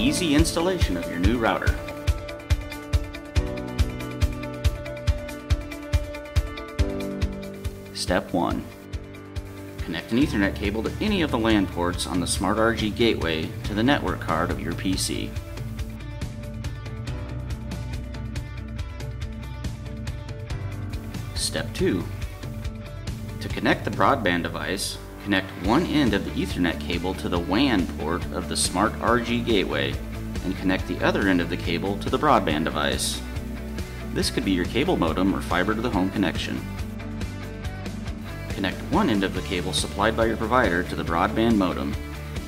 easy installation of your new router. Step 1. Connect an Ethernet cable to any of the LAN ports on the SmartRG gateway to the network card of your PC. Step 2. To connect the broadband device, connect one end of the Ethernet cable to the WAN port of the Smart RG gateway and connect the other end of the cable to the broadband device. This could be your cable modem or fiber to the home connection. Connect one end of the cable supplied by your provider to the broadband modem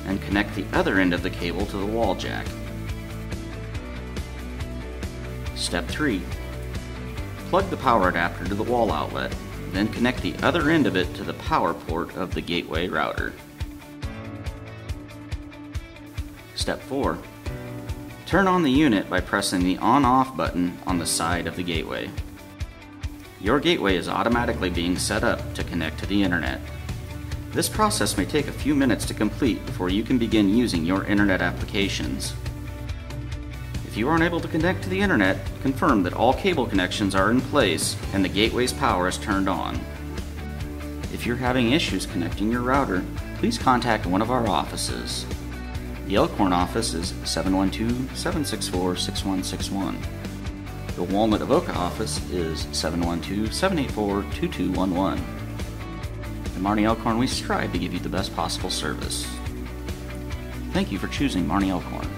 and connect the other end of the cable to the wall jack. Step 3. Plug the power adapter to the wall outlet, then connect the other end of it to the power port of the gateway router. Step 4. Turn on the unit by pressing the on-off button on the side of the gateway. Your gateway is automatically being set up to connect to the internet. This process may take a few minutes to complete before you can begin using your internet applications. If you are unable to connect to the internet, confirm that all cable connections are in place and the gateway's power is turned on. If you're having issues connecting your router, please contact one of our offices. The Elkhorn office is 712-764-6161. The Walnut Avoca office is 712-784-2211. At Marne Elkhorn, we strive to give you the best possible service. Thank you for choosing Marne Elkhorn.